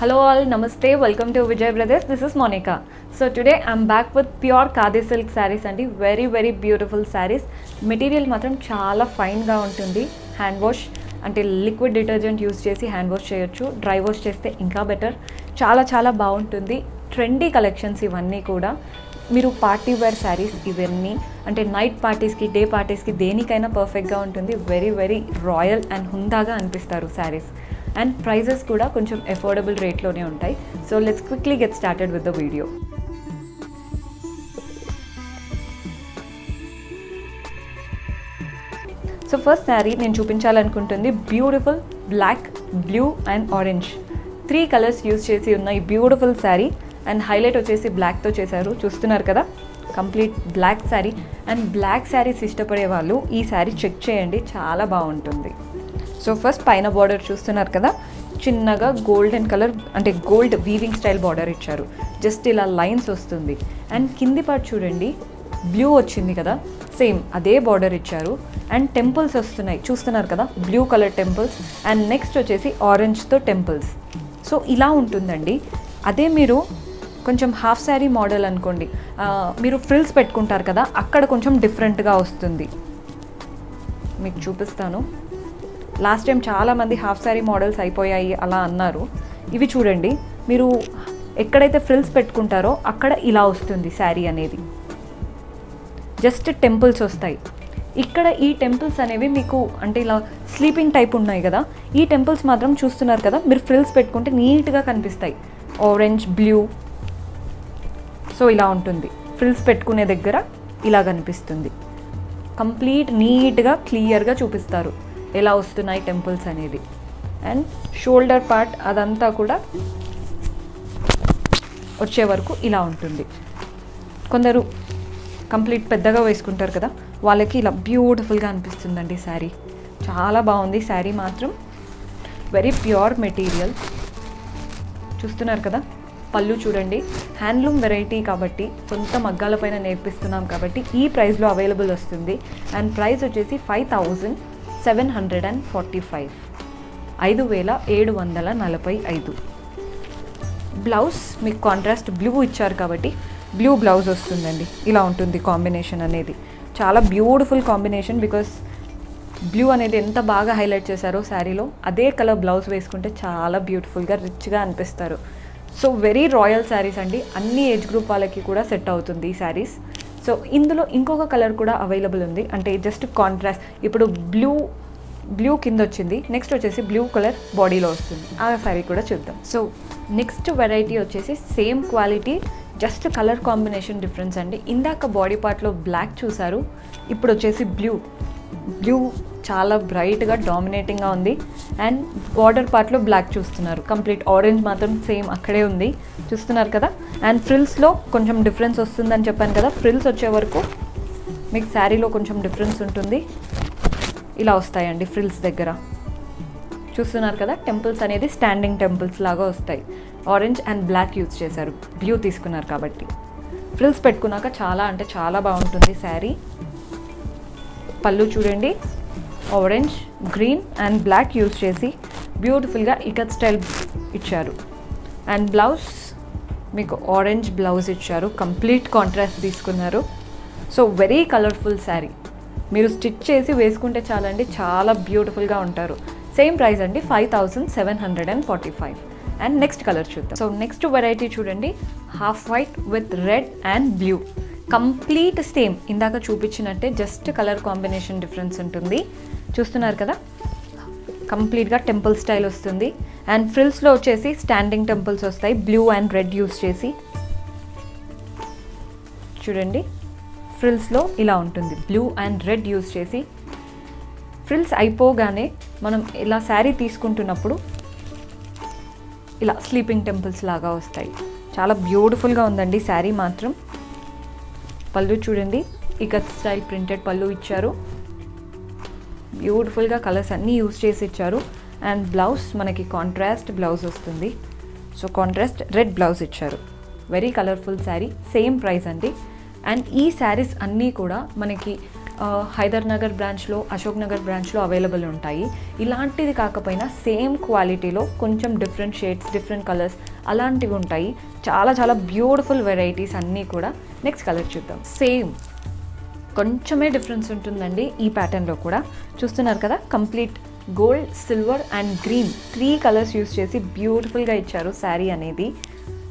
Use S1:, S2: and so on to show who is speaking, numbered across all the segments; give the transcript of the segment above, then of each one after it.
S1: Hello all, namaste, welcome to Vijay Brothers. This is Monica. So today I'm back with pure Khadi silk sarees అండి very very beautiful sarees. Material మాత్రం చాలా ఫైన్గా ఉంటుంది. Hand wash అంటే liquid detergent use చేసి hand wash చేయొచ్చు. Dry wash చేస్తే ఇంకా బెటర్ చాలా చాలా బాగుంటుంది. ట్రెండీ కలెక్షన్స్ ఇవన్నీ కూడా. మీరు పార్టీ వేర్ శారీస్ ఇవన్నీ అంటే నైట్ పార్టీస్కి డే పార్టీస్కి దేనికైనా పర్ఫెక్ట్గా ఉంటుంది. వెరీ వెరీ రాయల్ అండ్ హుందాగా అనిపిస్తారు శారీస్ అండ్ ప్రైజెస్ కూడా కొంచెం అఫోర్డబుల్ రేట్లోనే ఉంటాయి. So let's quickly get started with the video so first saree నేను చూపించాలనుకుంటుంది. Beautiful black blue and orange three colours use చేసి ఉన్న ఈ బ్యూటిఫుల్ శారీ అండ్ హైలైట్ వచ్చేసి బ్లాక్తో చేశారు. చూస్తున్నారు కదా? Complete black saree and black sarees ఇష్టపడే వాళ్ళు ఈ శారీ చెక్ చేయండి. చాలా బాగుంటుంది. సో ఫస్ట్ పైన బార్డర్ చూస్తున్నారు కదా చిన్నగా గోల్డెన్ కలర్ అంటే గోల్డ్ వీవింగ్ స్టైల్ బార్డర్ ఇచ్చారు. జస్ట్ ఇలా లైన్స్ వస్తుంది. అండ్ కింది పార్ట్ చూడండి బ్లూ వచ్చింది కదా సేమ్ అదే బార్డర్ ఇచ్చారు. అండ్ టెంపుల్స్ వస్తున్నాయి చూస్తున్నారు కదా blue colour temples and next వచ్చేసి ఆరెంజ్తో టెంపుల్స్ సో ఇలా ఉంటుందండి. అదే మీరు కొంచెం హాఫ్ శారీ మోడల్ అనుకోండి మీరు ఫ్రిల్స్ పెట్టుకుంటారు కదా అక్కడ కొంచెం డిఫరెంట్గా వస్తుంది. మీకు చూపిస్తాను. లాస్ట్ టైం చాలామంది హాఫ్ శారీ మోడల్స్ అయిపోయాయి అలా అన్నారు. ఇవి చూడండి మీరు ఎక్కడైతే ఫ్రిల్స్ పెట్టుకుంటారో అక్కడ ఇలా వస్తుంది శారీ అనేది. జస్ట్ టెంపుల్స్ వస్తాయి. ఇక్కడ ఈ టెంపుల్స్ అనేవి మీకు అంటే ఇలా స్లీపింగ్ టైప్ ఉన్నాయి కదా ఈ టెంపుల్స్ మాత్రం చూస్తున్నారు కదా మీరు ఫ్రిల్స్ పెట్టుకుంటే నీట్గా కనిపిస్తాయి. ఆరెంజ్ బ్లూ సో ఇలా ఉంటుంది. ఫ్రిల్స్ పెట్టుకునే దగ్గర ఇలా కనిపిస్తుంది. కంప్లీట్ నీట్గా క్లియర్గా చూపిస్తారు. ఎలా వస్తున్నాయి టెంపుల్స్ అనేది. అండ్ షోల్డర్ పార్ట్ అదంతా కూడా వచ్చే వరకు ఇలా ఉంటుంది. కొందరు కంప్లీట్ పెద్దగా వేసుకుంటారు కదా వాళ్ళకి ఇలా బ్యూటిఫుల్గా అనిపిస్తుందండి శారీ. చాలా బాగుంది. శారీ మాత్రం వెరీ ప్యూర్ మెటీరియల్ చూస్తున్నారు కదా? పళ్ళు చూడండి. హ్యాండ్లూమ్ వెరైటీ కాబట్టి సొంత మగ్గాలపైన నేర్పిస్తున్నాం కాబట్టి ఈ ప్రైస్లో అవైలబుల్ వస్తుంది. అండ్ ప్రైస్ వచ్చేసి five thousand seven hundred and forty five. ఐదు వేల ఏడు వందల నలభై ఐదు. బ్లౌజ్ మీకు కాంట్రాస్ట్ బ్లూ ఇచ్చారు కాబట్టి బ్లూ బ్లౌజ్ వస్తుందండి. ఇలా ఉంటుంది కాంబినేషన్ అనేది. చాలా బ్యూటిఫుల్ కాంబినేషన్ బికాస్ బ్లూ అనేది ఎంత బాగా హైలైట్ చేశారో శారీలో అదే కలర్ బ్లౌజ్ వేసుకుంటే చాలా బ్యూటిఫుల్గా రిచ్గా అనిపిస్తారు. సో వెరీ రాయల్ శారీస్ అండి. అన్ని ఏజ్ గ్రూప్ వాళ్ళకి కూడా సెట్ అవుతుంది ఈ శారీస్ సో ఇందులో ఇంకొక కలర్ కూడా అవైలబుల్ ఉంది. అంటే జస్ట్ కాంట్రాస్ట్ ఇప్పుడు బ్లూ బ్లూ కింద వచ్చింది. నెక్స్ట్ వచ్చేసి బ్లూ కలర్ బాడీలో వస్తుంది. ఆ శారీ కూడా చూద్దాం. సో నెక్స్ట్ వెరైటీ వచ్చేసి same quality just colour combination difference అండి. ఇందాక బాడీ పార్ట్లో బ్లాక్ చూసారు. ఇప్పుడు వచ్చేసి బ్లూ బ్లూ చాలా బ్రైట్గా డామినేటింగ్గా ఉంది. అండ్ బార్డర్ పార్ట్లో బ్లాక్ చూస్తున్నారు. కంప్లీట్ ఆరెంజ్ మాత్రం సేమ్ అక్కడే ఉంది. చూస్తున్నారు కదా? అండ్ ఫ్రిల్స్లో కొంచెం డిఫరెన్స్ వస్తుందని చెప్పాను కదా? ఫ్రిల్స్ వచ్చే వరకు మీకు శారీలో కొంచెం డిఫరెన్స్ ఉంటుంది. ఇలా వస్తాయండి ఫ్రిల్స్ దగ్గర. చూస్తున్నారు కదా? టెంపుల్స్ అనేది స్టాండింగ్ టెంపుల్స్ లాగా వస్తాయి. ఆరెంజ్ అండ్ బ్లాక్ యూజ్ చేశారు. బ్లూ తీసుకున్నారు కాబట్టి. ఫ్రిల్స్ పెట్టుకున్నాక చాలా అంటే చాలా బాగుంటుంది శారీ. పళ్ళు చూడండి. Orange green and black use చేసి బ్యూటిఫుల్గా ఇకత్ స్టైల్ ఇచ్చారు. అండ్ బ్లౌజ్ మీకు ఆరెంజ్ బ్లౌజ్ ఇచ్చారు. కంప్లీట్ కాంట్రాస్ట్ తీసుకున్నారు. సో వెరీ కలర్ఫుల్ శారీ మీరు స్టిచ్ చేసి వేసుకుంటే చాలండి చాలా బ్యూటిఫుల్గా ఉంటారు. సేమ్ ప్రైస్ అండి five thousand seven hundred and forty five and next colour చూద్దాం. సో నెక్స్ట్ వెరైటీ చూడండి. Half white with red and blue complete same ఇందాక చూపించినట్టే జస్ట్ కలర్ కాంబినేషన్ డిఫరెన్స్ ఉంటుంది. చూస్తున్నారు కదా? కంప్లీట్గా టెంపుల్ స్టైల్ వస్తుంది. అండ్ ఫ్రిల్స్లో వచ్చేసి స్టాండింగ్ టెంపుల్స్ వస్తాయి. బ్లూ అండ్ రెడ్ యూస్ చేసి. చూడండి. ఫ్రిల్స్లో ఇలా ఉంటుంది. బ్లూ అండ్ రెడ్ యూస్ చేసి. ఫ్రిల్స్ అయిపోగానే మనం ఇలా శారీ తీసుకుంటున్నప్పుడు ఇలా స్లీపింగ్ టెంపుల్స్ లాగా వస్తాయి. చాలా బ్యూటిఫుల్గా ఉందండి శారీ మాత్రం. పళ్ళు చూడండి. ఇకత్ స్టైల్ ప్రింటెడ్ పళ్ళు ఇచ్చారు. బ్యూటిఫుల్గా కలర్స్ అన్నీ యూస్ చేసి ఇచ్చారు. అండ్ బ్లౌజ్ మనకి కాంట్రాస్ట్ బ్లౌజ్ వస్తుంది. సో కాంట్రాస్ట్ రెడ్ బ్లౌజ్ ఇచ్చారు. Very colourful saree same price అండి. అండ్ ఈ శారీస్ అన్నీ కూడా మనకి హైదర్నగర్ హైదర్ నగర్ బ్రాంచ్లో అశోక్ నగర్ బ్రాంచ్లో అవైలబుల్ ఉంటాయి. ఇలాంటిది కాకపోయినా సేమ్ క్వాలిటీలో కొంచెం డిఫరెంట్ షేడ్స్ డిఫరెంట్ కలర్స్ అలాంటివి ఉంటాయి. చాలా చాలా బ్యూటిఫుల్ వెరైటీస్ అన్నీ కూడా. నెక్స్ట్ కలర్ చూద్దాం. సేమ్ కొంచెమే డిఫరెన్స్ ఉంటుందండి ఈ ప్యాటర్న్లో కూడా. చూస్తున్నారు కదా complete gold silver and green three colours use చేసి బ్యూటిఫుల్గా ఇచ్చారు శారీ అనేది.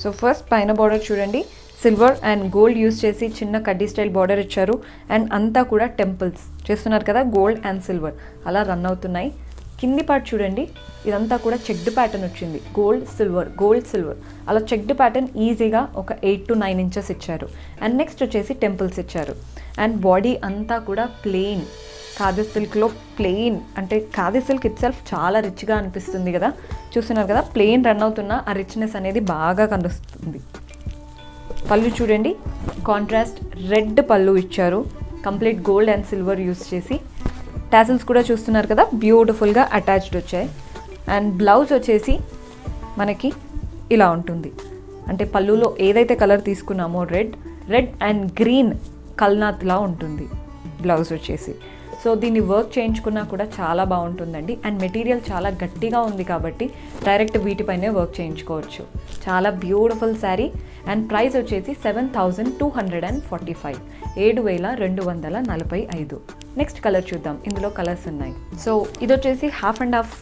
S1: సో ఫస్ట్ పైన బార్డర్ చూడండి సిల్వర్ అండ్ గోల్డ్ యూస్ చేసి చిన్న కడ్డీ స్టైల్ బార్డర్ ఇచ్చారు. అండ్ అంతా కూడా టెంపుల్స్. చేస్తున్నారు కదా గోల్డ్ అండ్ సిల్వర్. అలా రన్ అవుతున్నాయి. కింది పార్ట్ చూడండి ఇదంతా కూడా చెక్డ్ ప్యాటర్న్ వచ్చింది. Gold silver gold silver. అలా చెక్డ్ ప్యాటర్న్ ఈజీగా ఒక ఎయిట్ టు నైన్ ఇంచెస్ ఇచ్చారు. అండ్ నెక్స్ట్ వచ్చేసి టెంపుల్స్ ఇచ్చారు. అండ్ బాడీ అంతా కూడా ప్లెయిన్. ఖాదీ సిల్క్లో ప్లెయిన్. అంటే ఖాదీ సిల్క్ ఇట్ సెల్ఫ్ చాలా రిచ్గా అనిపిస్తుంది కదా. చూస్తున్నారు కదా ప్లెయిన్ రన్ అవుతున్న ఆ రిచ్నెస్ అనేది బాగా కనిపిస్తుంది. పళ్ళు చూడండి. కాంట్రాస్ట్ రెడ్ పళ్ళు ఇచ్చారు. Complete gold and silver use చేసి. టాసిల్స్ కూడా చూస్తున్నారు కదా బ్యూటిఫుల్గా అటాచ్డ్ వచ్చాయి. అండ్ బ్లౌజ్ వచ్చేసి మనకి ఇలా ఉంటుంది. అంటే పళ్ళులో ఏదైతే కలర్ తీసుకున్నామో రెడ్ రెడ్ అండ్ గ్రీన్ కల్నాథ్లా ఉంటుంది బ్లౌజ్ వచ్చేసి. సో దీన్ని వర్క్ చేయించుకున్నా కూడా చాలా బాగుంటుందండి. అండ్ మెటీరియల్ చాలా గట్టిగా ఉంది కాబట్టి డైరెక్ట్ వీటిపైనే వర్క్ చేయించుకోవచ్చు. చాలా బ్యూటిఫుల్ శారీ. అండ్ ప్రైస్ వచ్చేసి seven thousand two hundred and forty five. ఏడు వేల రెండు వందల నలభై ఐదు. నెక్స్ట్ కలర్ చూద్దాం. ఇందులో కలర్స్ ఉన్నాయి. సో ఇది వచ్చేసి హాఫ్ అండ్ హాఫ్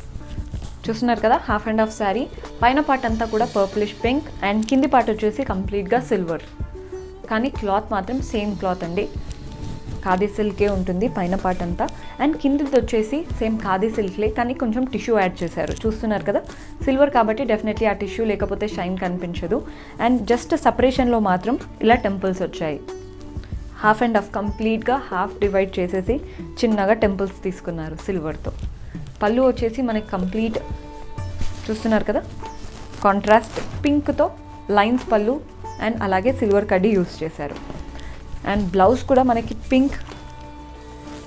S1: చూస్తున్నారు కదా? Half and half sari. పైన పార్ట్ అంతా కూడా పర్పులిష్ పింక్. అండ్ కింది పార్ట్ వచ్చేసి కంప్లీట్గా సిల్వర్. కానీ క్లాత్ మాత్రం సేమ్ క్లాత్ అండి. ఖాదీ సిల్కే ఉంటుంది పైన పార్ట్ అంతా. అండ్ కిందది వచ్చేసి సేమ్ ఖాదీ సిల్క్లే కానీ కొంచెం టిష్యూ యాడ్ చేశారు. చూస్తున్నారు కదా? సిల్వర్ కాబట్టి డెఫినెట్లీ ఆ టిష్యూ లేకపోతే షైన్ కనిపించదు. అండ్ జస్ట్ సపరేషన్లో మాత్రం ఇలా టెంపుల్స్ వచ్చాయి. హాఫ్ అండ్ హాఫ్ కంప్లీట్గా హాఫ్ డివైడ్ చేసేసి చిన్నగా టెంపుల్స్ తీసుకున్నారు సిల్వర్తో. పళ్ళు వచ్చేసి మనకి కంప్లీట్ చూస్తున్నారు కదా? కాంట్రాస్ట్ పింక్తో లైన్స్ పళ్ళు అండ్ అలాగే సిల్వర్ కడ్డీ యూస్ చేశారు. అండ్ బ్లౌజ్ కూడా మనకి పింక్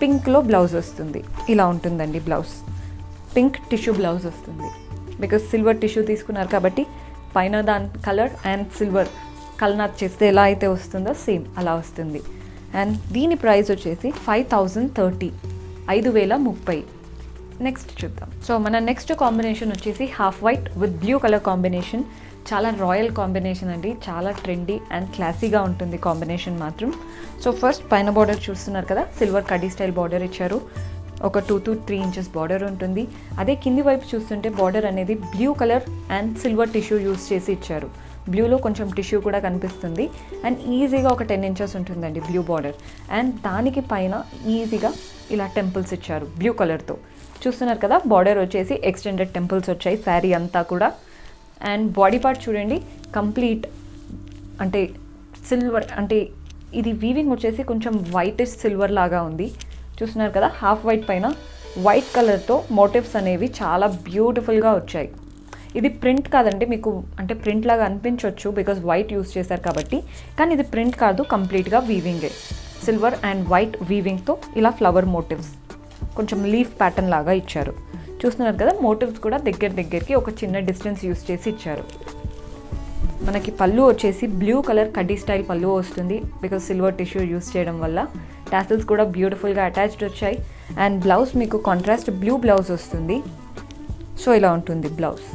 S1: పింక్లో బ్లౌజ్ వస్తుంది. ఇలా ఉంటుందండి బ్లౌజ్. పింక్ టిష్యూ బ్లౌజ్ వస్తుంది. బికాస్ సిల్వర్ టిష్యూ తీసుకున్నారు కాబట్టి పైన దాని కలర్ అండ్ సిల్వర్ కల్నాథ్ చేస్తే ఎలా అయితే వస్తుందో సేమ్ అలా వస్తుంది. అండ్ దీని ప్రైస్ వచ్చేసి ఫైవ్ థౌజండ్ థర్టీ ఐదు వేల ముప్పై. నెక్స్ట్ చూద్దాం. సో మన నెక్స్ట్ కాంబినేషన్ వచ్చేసి half white with blue colour combination చాలా రాయల్ కాంబినేషన్ అండి. చాలా ట్రెండీ అండ్ క్లాసీగా ఉంటుంది కాంబినేషన్ మాత్రం. సో ఫస్ట్ పైన బార్డర్ చూస్తున్నారు కదా సిల్వర్ కడీ స్టైల్ బార్డర్ ఇచ్చారు. ఒక two to three inches border ఉంటుంది. అదే కింది వైపు చూస్తుంటే బార్డర్ అనేది blue colour and silver tissue use చేసి ఇచ్చారు. బ్లూలో కొంచెం టిష్యూ కూడా కనిపిస్తుంది. అండ్ ఈజీగా ఒక టెన్ ఇంచెస్ ఉంటుందండి బ్లూ బార్డర్ అండ్ దానికి పైన ఈజీగా ఇలా టెంపుల్స్ ఇచ్చారు బ్లూ కలర్తో చూస్తున్నారు కదా బార్డర్ వచ్చేసి ఎక్స్టెండెడ్ టెంపుల్స్ వచ్చాయి. శారీ అంతా కూడా అండ్ బాడీ పార్ట్ చూడండి కంప్లీట్. అంటే సిల్వర్ అంటే ఇది వీవింగ్ వచ్చేసి కొంచెం వైటిష్ సిల్వర్ లాగా ఉంది. చూస్తున్నారు కదా హాఫ్ వైట్ పైన వైట్ కలర్తో మోటివ్స్ అనేవి చాలా బ్యూటిఫుల్గా వచ్చాయి. ఇది ప్రింట్ కాదండి మీకు అంటే ప్రింట్ లాగా అనిపించవచ్చు బికాజ్ వైట్ యూస్ చేశారు కాబట్టి కానీ ఇది ప్రింట్ కాదు కంప్లీట్గా వీవింగే. సిల్వర్ అండ్ వైట్ వీవింగ్తో ఇలా ఫ్లవర్ మోటివ్స్. కొంచెం లీఫ్ ప్యాటర్న్ లాగా ఇచ్చారు. చూస్తున్నారు కదా మోటివ్స్ కూడా దగ్గర దగ్గరికి ఒక చిన్న డిస్టెన్స్ యూస్ చేసి ఇచ్చారు. మనకి పళ్ళు వచ్చేసి బ్లూ కలర్ కడ్డీ స్టైల్ పళ్ళు వస్తుంది. బికాజ్ సిల్వర్ టిష్యూ యూస్ చేయడం వల్ల టాసిల్స్ కూడా బ్యూటిఫుల్గా అటాచ్డ్ వచ్చాయి. అండ్ బ్లౌజ్ మీకు కాంట్రాస్ట్ బ్లూ బ్లౌజ్ వస్తుంది. సో ఇలా ఉంటుంది బ్లౌజ్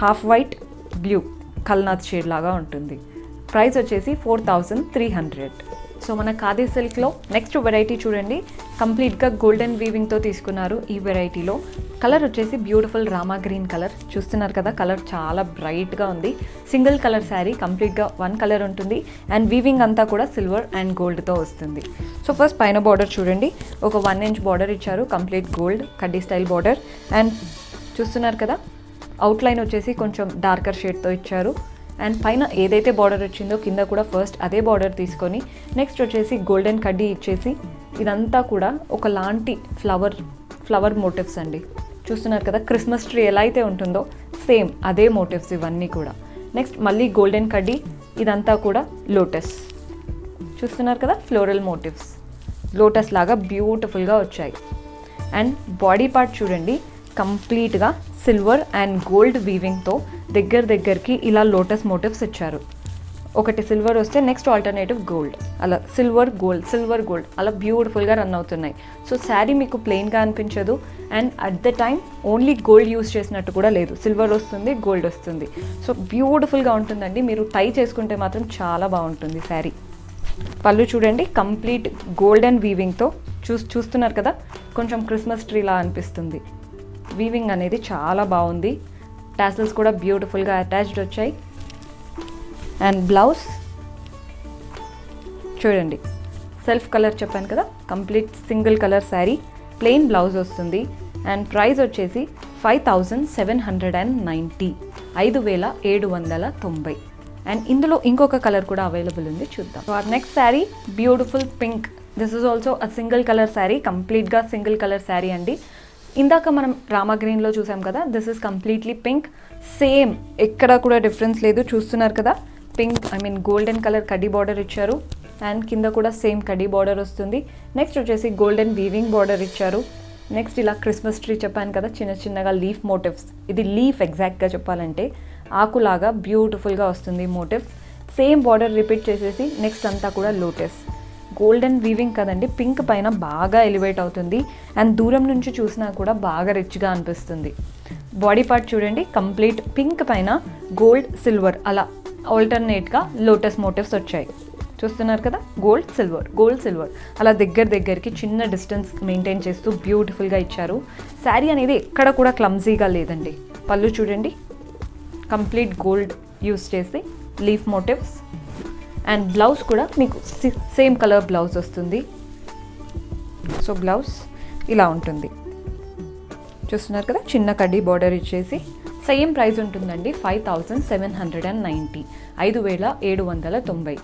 S1: హాఫ్ వైట్ బ్లూ కల్నాథ్ షేడ్ లాగా ఉంటుంది. ప్రైస్ వచ్చేసి four thousand three hundred so మన ఖాదీ సిల్క్లో నెక్స్ట్ వెరైటీ చూడండి. కంప్లీట్గా గోల్డెన్ వీవింగ్తో తీసుకున్నారు ఈ వెరైటీలో. కలర్ వచ్చేసి బ్యూటిఫుల్ రామా గ్రీన్ కలర్. చూస్తున్నారు కదా కలర్ చాలా బ్రైట్గా ఉంది. సింగిల్ కలర్ శారీ కంప్లీట్గా వన్ కలర్ ఉంటుంది. అండ్ వీవింగ్ అంతా కూడా సిల్వర్ అండ్ గోల్డ్తో వస్తుంది. సో ఫస్ట్ పైన బార్డర్ చూడండి. ఒక వన్ ఇంచ్ బార్డర్ ఇచ్చారు కంప్లీట్ గోల్డ్ కడ్డీ స్టైల్ బార్డర్. అండ్ చూస్తున్నారు కదా అవుట్లైన్ వచ్చేసి కొంచెం డార్కర్ షేడ్తో ఇచ్చారు. అండ్ పైన ఏదైతే బార్డర్ వచ్చిందో కింద కూడా ఫస్ట్ అదే బార్డర్ తీసుకొని నెక్స్ట్ వచ్చేసి గోల్డెన్ కడ్డీ ఇచ్చేసి ఇదంతా కూడా ఒకలాంటి ఫ్లవర్ ఫ్లవర్ మోటివ్స్ అండి. చూస్తున్నారు కదా క్రిస్మస్ ట్రీ ఎలా అయితే ఉంటుందో సేమ్ అదే మోటివ్స్ ఇవన్నీ కూడా. నెక్స్ట్ మళ్ళీ గోల్డెన్ కడ్డీ ఇదంతా కూడా లోటస్ చూస్తున్నారు కదా ఫ్లోరల్ మోటివ్స్ లోటస్ లాగా బ్యూటిఫుల్గా వచ్చాయి. అండ్ బాడీ పార్ట్ చూడండి కంప్లీట్గా సిల్వర్ అండ్ గోల్డ్ వీవింగ్తో దగ్గర దగ్గరికి ఇలా లోటస్ మోటివ్స్ ఇచ్చారు. ఒకటి సిల్వర్ వస్తే నెక్స్ట్ ఆల్టర్నేటివ్ గోల్డ్. అలా సిల్వర్ గోల్డ్ సిల్వర్ గోల్డ్ అలా బ్యూటిఫుల్గా రన్ అవుతున్నాయి. సో శారీ మీకు ప్లెయిన్గా అనిపించదు and at the time only gold use చేసినట్టు కూడా లేదు. సిల్వర్ వస్తుంది గోల్డ్ వస్తుంది. సో బ్యూటిఫుల్గా ఉంటుందండి. మీరు టై చేసుకుంటే మాత్రం చాలా బాగుంటుంది శారీ. పళ్ళు చూడండి కంప్లీట్ గోల్డెన్ వీవింగ్తో చూ చూస్తున్నారు కదా? కొంచెం క్రిస్మస్ ట్రీలా అనిపిస్తుంది. వీవింగ్ అనేది చాలా బాగుంది. టాసిల్స్ కూడా బ్యూటిఫుల్గా అటాచ్డ్ వచ్చాయి. అండ్ బ్లౌజ్ చూడండి. సెల్ఫ్ కలర్ చెప్పాను కదా complete single colour sari plain blouse వస్తుంది. అండ్ ప్రైస్ వచ్చేసి five thousand seven hundred and ninety ఐదు వేల ఏడు వందల తొంభై. అండ్ ఇందులో ఇంకొక కలర్ కూడా అవైలబుల్ ఉంది చూద్దాం. So next sari beautiful pink this is also a single colour sari కంప్లీట్గా సింగిల్ కలర్ శారీ అండి. ఇందాక మనం రామా గ్రీన్లో చూసాం కదా this is completely pink same ఎక్కడ కూడా డిఫరెన్స్ లేదు. చూస్తున్నారు కదా pink I mean golden colour కడ్డీ బార్డర్ ఇచ్చారు. అండ్ కింద కూడా సేమ్ కడ్డీ బార్డర్ వస్తుంది. నెక్స్ట్ వచ్చేసి గోల్డెన్ వీవింగ్ బార్డర్ ఇచ్చారు. నెక్స్ట్ ఇలా క్రిస్మస్ ట్రీ చెప్పాను కదా చిన్న చిన్నగా లీఫ్ మోటివ్స్ ఇది లీఫ్ ఎగ్జాక్ట్గా చెప్పాలంటే ఆకులాగా బ్యూటిఫుల్గా వస్తుంది మోటివ్ సేమ్ బార్డర్ రిపీట్ చేసేసి నెక్స్ట్ అంతా కూడా లోటస్ గోల్డెన్ వీవింగ్ కదండి పింక్ పైన బాగా ఎలివేట్ అవుతుంది. అండ్ దూరం నుంచి చూసినా కూడా బాగా రిచ్గా అనిపిస్తుంది. బాడీ పార్ట్ చూడండి కంప్లీట్ పింక్ పైన గోల్డ్ సిల్వర్ అలా ఆల్టర్నేట్గా లోటస్ మోటివ్స్ వచ్చాయి. చూస్తున్నారు కదా గోల్డ్ సిల్వర్ గోల్డ్ సిల్వర్ అలా దగ్గర దగ్గరికి చిన్న డిస్టెన్స్ మెయింటైన్ చేస్తూ బ్యూటిఫుల్గా ఇచ్చారు. శారీ అనేది ఎక్కడ కూడా క్లమ్జీగా లేదండి. పళ్ళు చూడండి కంప్లీట్ గోల్డ్ యూస్ చేసి లీఫ్ మోటివ్స్ అండ్ బ్లౌజ్ కూడా మీకు సేమ్ కలర్ బ్లౌజ్ వస్తుంది. సో బ్లౌజ్ ఇలా ఉంటుంది. చూస్తున్నారు కదా చిన్న కడ్డీ బార్డర్ ఇచ్చేసి సేమ్ ప్రైస్ ఉంటుందండి five thousand seven hundred and ninety ఐదు వేల ఏడు వందల తొంభై.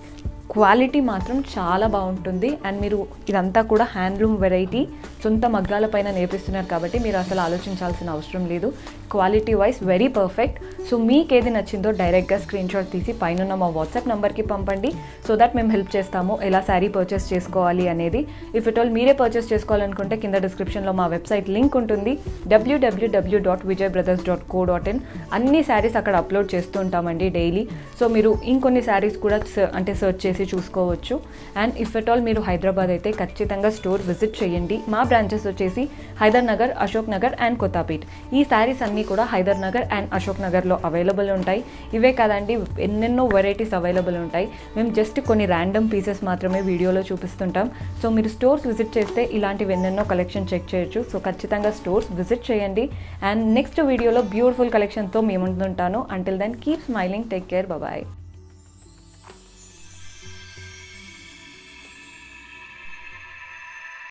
S1: క్వాలిటీ మాత్రం చాలా బాగుంటుంది. అండ్ మీరు ఇదంతా కూడా హ్యాండ్లూమ్ వెరైటీ సొంత మగ్గాల పైన నేర్పిస్తున్నారు కాబట్టి మీరు అసలు ఆలోచించాల్సిన అవసరం లేదు. Quality wise very perfect so మీకు ఏది నచ్చిందో డైరెక్ట్గా స్క్రీన్ షాట్ తీసి పైన మా వాట్సాప్ నెంబర్కి పంపండి. సో దట్ మేము హెల్ప్ చేస్తాము ఎలా శారీ పర్చేస్ చేసుకోవాలి అనేది. ఇఫ్ ఇట్ ఆల్ మీరే పర్చేస్ చేసుకోవాలనుకుంటే కింద డిస్క్రిప్షన్లో మా వెబ్సైట్ లింక్ ఉంటుంది. W W W dot Vijay brothers dot co dot in అన్ని శారీస్ అక్కడ అప్లోడ్ చేస్తూ ఉంటామండి డైలీ సో మీరు ఇంకొన్ని శారీస్ కూడా అంటే సెర్చ్ చేసి చూసుకోవచ్చు. అండ్ ఇఫ్ ఎట్ ఆల్ మీరు హైదరాబాద్ అయితే ఖచ్చితంగా స్టోర్ విజిట్ చేయండి. మా బ్రాంచెస్ వచ్చేసి హైదర్ నగర్ అశోక్ నగర్ అండ్ కొత్తాపేట్. ఈ శారీస్ అన్నీ కూడా హైదర్ నగర్ అండ్ అశోక్ నగర్లో అవైలబుల్ ఉంటాయి. ఇవే కాదండి ఎన్నెన్నో వెరైటీస్ అవైలబుల్ ఉంటాయి. మేము జస్ట్ కొన్ని ర్యాండమ్ పీసెస్ మాత్రమే వీడియోలో చూపిస్తుంటాం. సో మీరు స్టోర్స్ విజిట్ చేస్తే ఇలాంటివి ఎన్నెన్నో కలెక్షన్ చెక్ చేయొచ్చు. సో ఖచ్చితంగా స్టోర్స్ విజిట్ చేయండి. అండ్ నెక్స్ట్ వీడియోలో బ్యూటిఫుల్ కలెక్షన్తో మేము ఉంటుంటాను until then keep smiling take care bye